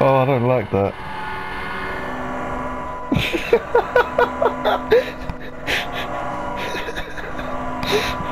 Oh, I don't like that.